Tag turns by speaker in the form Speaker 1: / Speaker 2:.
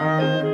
Speaker 1: Música